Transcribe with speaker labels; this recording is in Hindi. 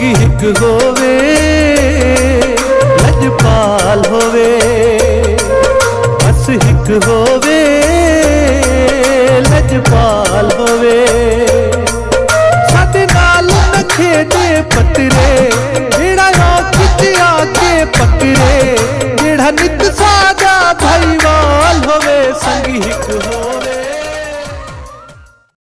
Speaker 1: जोगी हिक होवे लजपाल होवे। बस हिक होवे लजपाल होवे। सत नाल न खेड